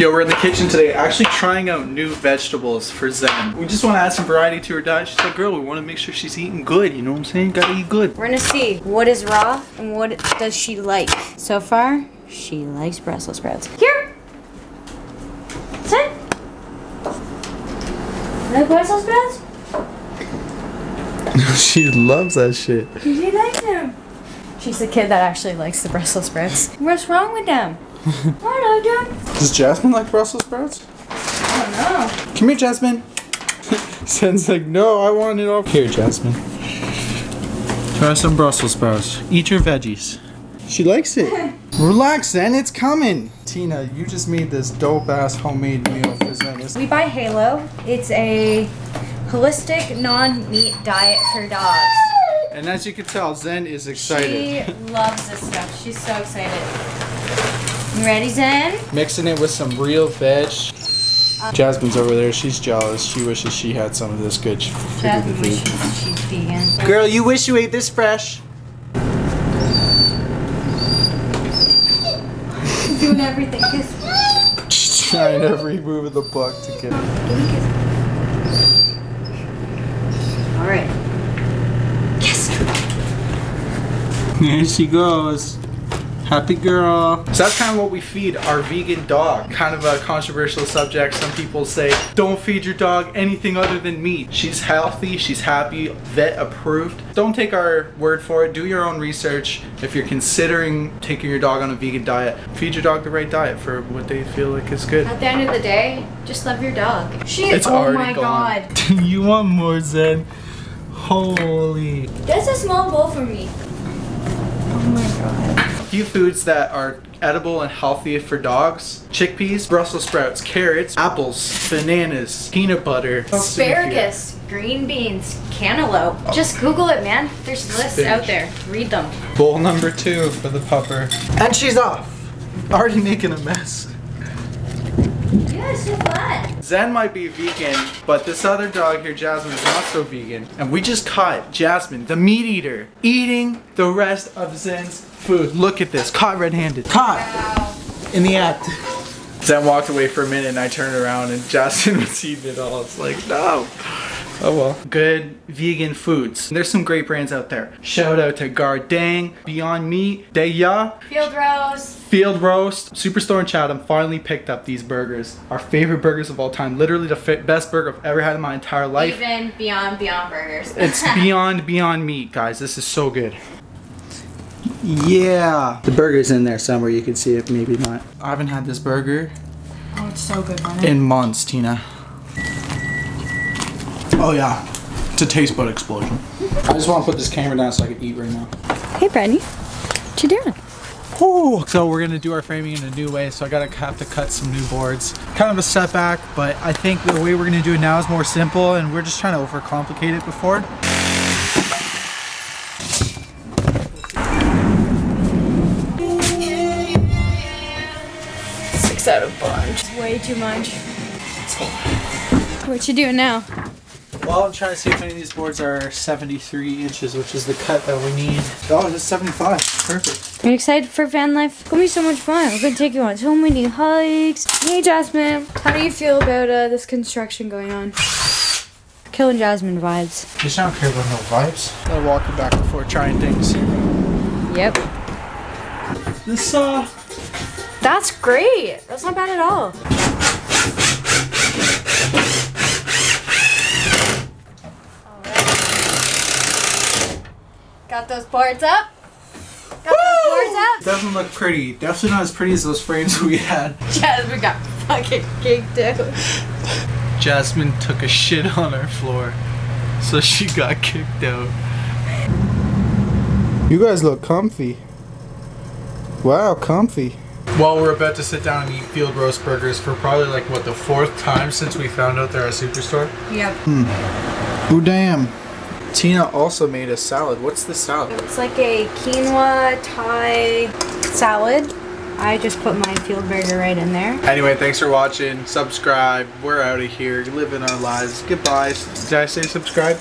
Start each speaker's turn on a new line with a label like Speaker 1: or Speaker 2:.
Speaker 1: Yo, we're in the kitchen today actually trying out new vegetables for Zen. We just want to add some variety to her diet. She's like, girl, we want to make sure she's eating good. You know what I'm saying? Gotta eat good.
Speaker 2: We're gonna see what is raw and what does she like. So far, she likes Brussels sprouts. Here! Sit! Like Brussels sprouts?
Speaker 1: she loves that shit.
Speaker 2: She likes them. She's the kid that actually likes the Brussels sprouts. What's wrong with them? I don't
Speaker 1: Does Jasmine like Brussels sprouts?
Speaker 2: I don't know.
Speaker 1: Come here, Jasmine. Zen's like, no, I want it all. Here, Jasmine. Try some Brussels sprouts. Eat your veggies. She likes it. Relax, Zen, it's coming. Tina, you just made this dope ass homemade meal for Zen.
Speaker 2: We buy Halo. It's a holistic, non-meat diet for dogs.
Speaker 1: And as you can tell, Zen is excited.
Speaker 2: She
Speaker 1: excited.
Speaker 2: loves this stuff. She's so excited. You ready, Zen?
Speaker 1: Mixing it with some real veg. Jasmine's over there. She's jealous. She wishes she had some of this good sh-
Speaker 2: Jasmine
Speaker 1: food.
Speaker 2: wishes she's vegan.
Speaker 1: Girl, you wish you ate this fresh.
Speaker 2: Doing everything. Kiss.
Speaker 1: She's trying every move of the book to get it.
Speaker 2: All right.
Speaker 1: Yes. There she goes. Happy girl. So that's kind of what we feed our vegan dog. Kind of a controversial subject. Some people say, don't feed your dog anything other than meat. She's healthy, she's happy, vet approved. Don't take our word for it. Do your own research. If you're considering taking your dog on a vegan diet, feed your dog the right diet for what they feel like is good.
Speaker 2: At the end of the day, just love your dog. She
Speaker 1: It's
Speaker 2: oh
Speaker 1: already
Speaker 2: my
Speaker 1: gone.
Speaker 2: god.
Speaker 1: you want more Zen? Holy.
Speaker 2: That's a small bowl for me. Oh my god.
Speaker 1: A few foods that are edible and healthy for dogs. Chickpeas, Brussels sprouts, carrots, apples, bananas, peanut butter,
Speaker 2: Asparagus, green beans, cantaloupe. Oh. Just Google it, man. There's lists
Speaker 1: Spinach.
Speaker 2: out there. Read them.
Speaker 1: Bowl number two for the pupper. And she's off. Already making a mess.
Speaker 2: Yeah, it's so fun.
Speaker 1: Zen might be vegan, but this other dog here, Jasmine, is not so vegan. And we just caught Jasmine, the meat eater, eating the rest of Zen's food. Look at this, caught red-handed. Caught in the act. Zen walked away for a minute and I turned around and Jasmine was eating it all. It's like, no. Oh well. Good vegan foods. There's some great brands out there. Shout out to Gardein, Beyond Meat, Daiya,
Speaker 2: Field Rose.
Speaker 1: Field Roast, Superstore in Chatham finally picked up these burgers. Our favorite burgers of all time. Literally the fi- best burger I've ever had in my entire life.
Speaker 2: Even Beyond Beyond Burgers.
Speaker 1: It's beyond beyond meat, guys. This is so good. Yeah. The burger's in there somewhere. You can see it, maybe not. I haven't had this burger
Speaker 2: oh, it's so good, man.
Speaker 1: in months, Tina. Oh yeah. It's a taste bud explosion. I just want to put this camera down so I can eat right now.
Speaker 2: Hey, Brandy. What you doing?
Speaker 1: Ooh. So we're gonna do our framing in a new way. So I gotta have to cut some new boards. Kind of a setback, but I think the way we're gonna do it now is more simple, and we're just trying to overcomplicate it before.
Speaker 2: Six out of bunch. Way too much. What you doing now?
Speaker 1: Well, I'm trying to see if any of these boards are 73 inches, which is the cut that we need. Oh, it's 75. Perfect.
Speaker 2: Are you excited for van life? It's gonna be so much fun. We're gonna take you on so many hikes. Hey, Jasmine. How do you feel about uh, this construction going on? Killing Jasmine vibes.
Speaker 1: Just don't care about no vibes. Gotta walk it back before trying things.
Speaker 2: Yep.
Speaker 1: This uh,
Speaker 2: That's great. That's not bad at all. Got those boards up? Got those boards up?
Speaker 1: doesn't look pretty. Definitely not as pretty as those frames we had.
Speaker 2: Jasmine got fucking kicked out.
Speaker 1: Jasmine took a shit on our floor, so she got kicked out. You guys look comfy. Wow, comfy. Well, we're about to sit down and eat field roast burgers for probably like what the fourth time since we found out they're a superstore.
Speaker 2: Yep.
Speaker 1: Oh damn. Tina also made a salad. What's the salad?
Speaker 2: It's like a quinoa Thai salad. I just put my field burger right in there.
Speaker 1: Anyway, thanks for watching. Subscribe. We're out of here. Living our lives. Goodbye. Did I say subscribe?